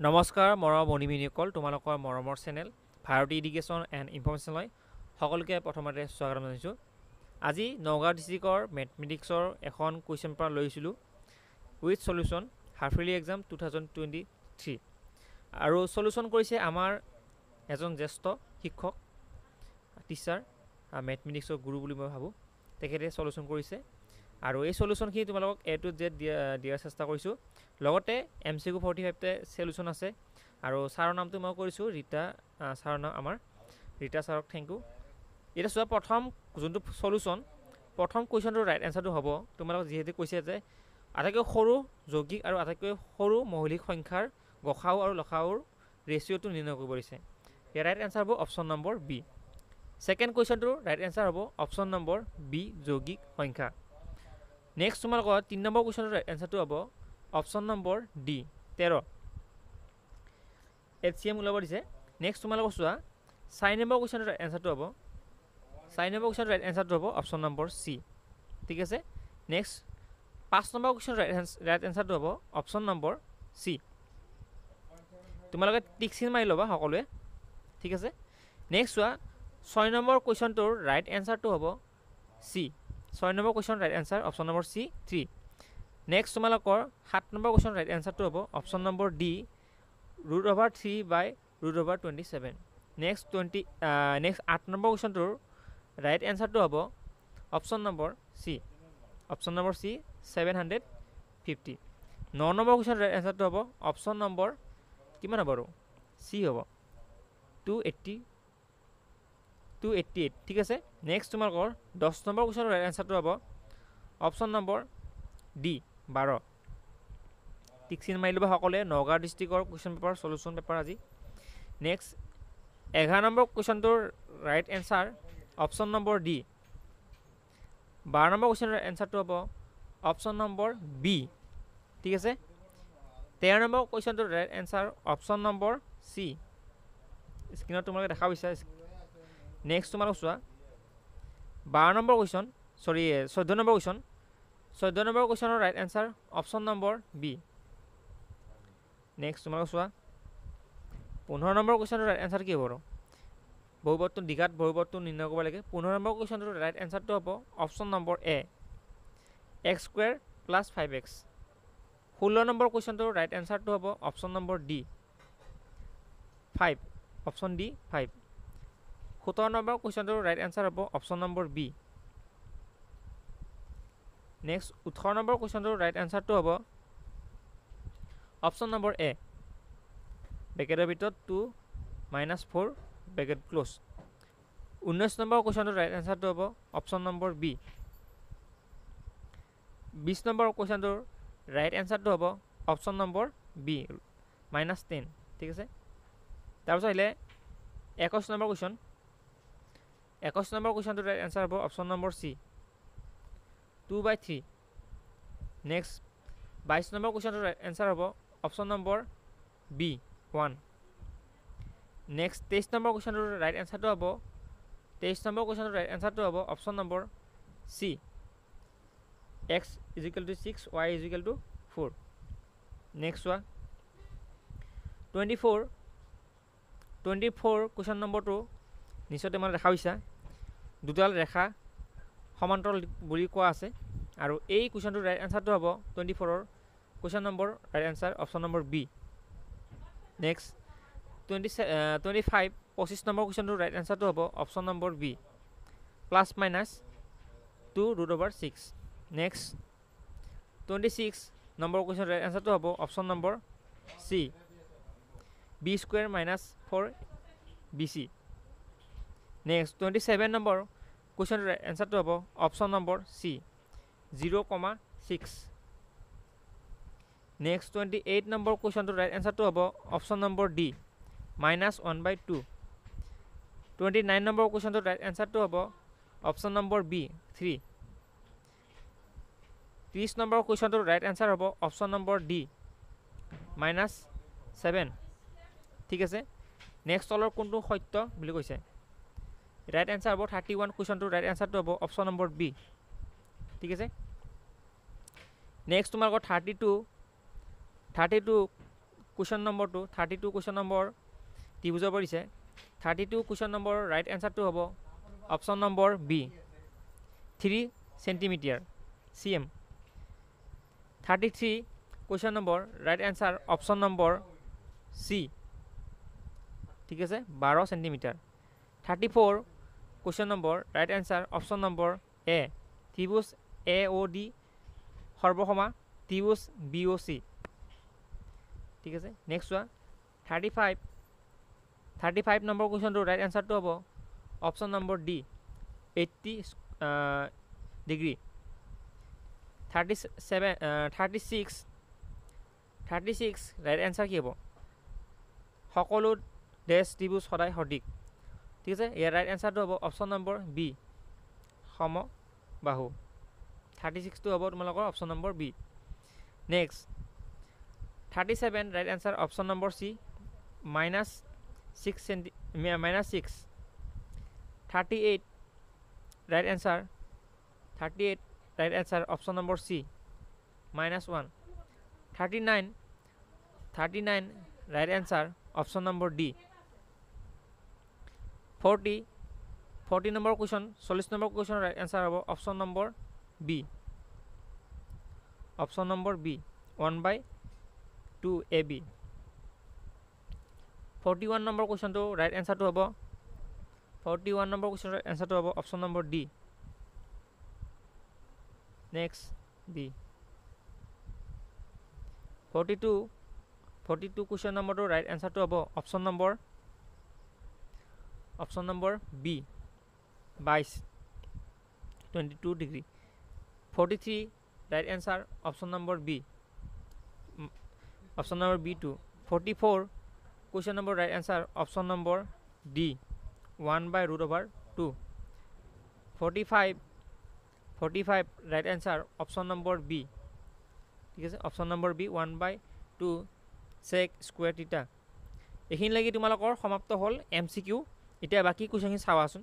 নমস্কাৰ মৰম মণিমিনীসকল তোমালোকৰ মৰমৰ চেনেল ভাৰতী ইডুকেশ্যন এণ্ড ইনফৰ্মেশ্যনলৈ সকলোকে প্ৰথমতে স্বাগতম জনাইছোঁ। আজি নগাঁও ডিষ্ট্ৰিক্টৰ মেথমেটিক্সৰ এখন কুৱেশ্যন পেপাৰ লৈছিলোঁ with solution half yearly exam two thousand twenty three. আৰু চলিউশ্যন কৰিছে আমাৰ এজন জ্যেষ্ঠ শিক্ষক টিচাৰ মেথমেটিক্সৰ গুৰু বুলি মই ভাবোঁ। তেখেতে চলিউশ্যন কৰিছে। আৰু এই চলিউশ্যনখিনি তোমালোকক এ টু জেড দিয়া দিয়াৰ চেষ্টা কৰিছোঁ। লগতে এম চি কিউ ফৰ্টি ফাইভতে চলিউশ্যন আছে। আৰু ছাৰৰ নামটো মই কৰিছোঁ ৰীতা ছাৰৰ নাম আমাৰ। ৰীতা ছাৰক থেংক ইউ এতিয়া চোৱা প্ৰথম যোনটো চলিউশ্যন প্ৰথম কুৱেশ্যনটোৰ ৰাইট এনচাৰটো হ'ব। তোমালোকক যিহেতু কৈছে যে আটাইতকৈ সৰু যৌগিক আৰু আটাইতকৈ সৰু মৌলিক সংখ্যাৰ গসাও আৰু লসাওৰ ৰেচিঅ'টো নিৰ্ণয় কৰিব দিছে। ইয়াৰ ৰাইট এনচাৰ হ'ব অপশ্যন নম্বৰ বি ছেকেণ্ড কুৱেশ্যনটোৰ ৰাইট এনচাৰ হ'ব অপশ্যন নম্বৰ বি যৌগিক সংখ্যা। নেক্সট তোমালোকৰ তিনি নম্বৰ কুৱেশ্যনৰ ৰাইট এনচাৰটো হ'ব অপশ্যন নম্বৰ ডি তেৰ। এল চি এম ওলাব দিছে। নেক্সট তোমালোকক চোৱা চাৰি নম্বৰ কুৱেশ্যনৰ ৰাইট এনচাৰটো হ'ব। চাৰি নম্বৰ কুৱেশ্যনৰ ৰাইট এনচাৰটো হ'ব অপশ্যন নম্বৰ চি। ঠিক আছে? নেক্সট পাঁচ নম্বৰ কুৱেশ্যনৰ ৰাইট এনচাৰটো হ'ব অপশ্যন নম্বৰ চি। তোমালোকে টিক চিন মাৰি ল'বা সকলোৱে। ঠিক আছে? নেক্সট চোৱা ছয় নম্বৰ কুৱেশ্যনটোৰ ৰাইট এনচাৰটো হ'ব চি। ছয় number question right answer option number C three next তোমালোকৰ সাত নম্বৰ কুৱেশ্যন ৰাইট এনচাৰটো হ'ব। Option number D root over three by root over twenty seven next twenty next আঠ নম্বৰ কুৱেশ্যনটোৰ ৰাইট এনচাৰটো হ'ব। Option number C option number C seven hundred fifty ন নম্বৰ question right এনচাৰটো হ'ব। অপশ্যন নম্বৰ কিমান হ'ব আৰু চি হ'ব। Two eighty two eighty eight ঠিক আছে? নেক্সট তোমালোকৰ দহ নম্বৰ কুৱেশ্যনৰ ৰাইট এনচাৰটো হ'ব। অপশ্যন নম্বৰ ডি বাৰ। টিক চিন মাৰি ল'বা সকলোৱে নগাঁও ডিষ্ট্ৰিক্টৰ কুৱেশ্যন পেপাৰ চলিউশ্যন পেপাৰ আজি। নেক্সট এঘাৰ number কুৱেশ্যনটোৰ right answer option number D বাৰ নম্বৰ কুৱেশ্যনৰ এনচাৰটো হ'ব অপশ্যন নম্বৰ বি ঠিক আছে? তেৰ number কুৱেশ্যনটোৰ right answer option number C স্ক্ৰীণত তোমালোকে দেখা পাইছা। নেক্সট তোমালোক চোৱা। বাৰ নম্বৰ কুৱেশ্যন চৰি চৈধ্য নম্বৰ কুৱেশ্যন চৈধ্য number কুৱেশ্যনৰ right answer option number B next তোমালোকে চোৱা। পোন্ধৰ নম্বৰ কুৱেশ্যনৰ ৰাইট এনচাৰ কি হ'ব আৰু বহুপদটো দীঘাত বহুপদটো নিৰ্ণয় কৰিব লাগে। পোন্ধৰ নম্বৰ কুৱেশ্যনটোৰ ৰাইট এনচাৰটো হ'ব option number A X square plus five X ষোল্ল নম্বৰ কুৱেশ্যনটোৰ ৰাইট এনচাৰটো হ'ব option number D five option D five সোতৰ নম্বৰ কুৱেশ্যনটোৰ ৰাইট এনচাৰ হ'ব অপশ্যন নম্বৰ বি নেক্সট ওঠৰ নম্বৰ কুৱেশ্যনটোৰ ৰাইট এনচাৰটো হ'ব। অপশ্যন নম্বৰ এ বেকেটৰ ভিতৰত two minus four bracket close ঊনৈছ নম্বৰ কুৱেশ্যনটোৰ ৰাইট এনচাৰটো হ'ব অপশ্যন নম্বৰ বি বিছ নম্বৰ কুৱেশ্যনটোৰ ৰাইট এনচাৰটো হ'ব option number B minus ten ঠিক আছে? তাৰপিছত আহিলে একৈছ নম্বৰ কুৱেশ্যন। একৈছ নম্বৰ কুৱেশ্যনটোৰ ৰাইট এনচাৰ হ'ব option number C two by three next বাইছ নম্বৰ কুৱেশ্যনটোৰ এনচাৰ হ'ব option number B one next তেইছ নম্বৰ কুৱেশ্যনটোৰ ৰাইট এনচাৰটো হ'ব তেইছ নম্বৰ কুৱেশ্যনটোৰ ৰাইট এনচাৰটো হ'ব option number C X equal to six Y equal to four next চোৱা twenty four twenty four question নম্বৰটো নিশ্চয় তোমালোকে দেখা পাইছা? দুডাল ৰেখা সমান্তৰাল বুলি কোৱা আছে। আৰু এই কুৱেশ্যনটোৰ ৰাইট এনচাৰটো হ'ব twenty ফ'ৰৰ question number right answer option number B next twenty twenty five পঁচিছ নম্বৰ কুৱেশ্যনটোৰ ৰাইট এনচাৰটো হ'ব option number B plus minus two root over six next twenty six number question right এনচাৰটো হ'ব option number C B square minus four B C next twenty seven number কুৱেশ্যনটোৰ এনচাৰটো হ'ব option number C zero' comma six next twenty eight number কুৱেশ্যনটোৰ right এনচাৰটো হ'ব option number D minus one by two twenty nine number কুৱেশ্যনটোৰ right এনচাৰটো হ'ব option number B three ত্ৰিছ number কুৱেশ্যনটোৰ right answer হ'ব option number D minus seven ঠিক আছে? Next তলৰ কোনটো সত্য বুলি কৈছে? ৰাইট এনচাৰ হ'ব থাৰ্টি ওৱান কুৱেশ্যনটোৰ ৰাইট এনচাৰটো হ'ব অপশ্যন নম্বৰ বি ঠিক আছে? নেক্সট তোমালোকৰ thirty two thirty two question নম্বৰটো থাৰ্টি টু কুৱেশ্যন নম্বৰ ত্ৰিভুজৰ পৰা দিছে thirty two question number right এনচাৰটো হ'ব option number B three centimetre C M thirty three question number right answer option number C ঠিক আছে? বাৰ centimetre thirty four question number right answer option number A ত্ৰিভুজ A O D সৰ্বসমা ত্ৰিভুজ B O C ঠিক আছে? Next চোৱা thirty five thirty five number কুৱেশ্যনটো right এনচাৰটো হ'ব option number D eighty degree thirty seven thirty six thirty six right answer কি হ'ব? সকলো ডেছ ত্ৰিভুজ সদায় সঠিক। ঠিক আছে? ইয়াৰ ৰাইট এনচাৰটো হ'ব অপশ্যন নম্বৰ বি সম বাহু। থাৰ্টি ছিক্সটো হ'ব তোমালোকৰ option number B next thirty seven right answer option number C minus six চেণ্টি minus six thirty eight right answer thirty eight right answer option number C minus one thirty nine thirty nine right answer option number D forty forty number question চল্লিছ number কুৱেশ্যনৰ right answer হ'ব option number B option number B one by two A B forty one number কুৱেশ্যনটো right এনচাৰটো হ'ব। Forty one number কুৱেশ্যনৰ এনচাৰটো হ'ব option number D next B forty two forty two question নম্বৰটো right এনচাৰটো হ'ব option number option number B বাইছ twenty two degree. Forty three right answer option number B. Option number B two. Forty four question number right answer option number D. One by root over two. Forty five forty five right answer option number B. ঠিক আছে? Option number B one by two sec square theta. এইখিনি লাগি তোমালোকৰ সমাপ্ত হ'ল M C Q. এতিয়া বাকী কুৱেশ্যনখিনি চাৱাচোন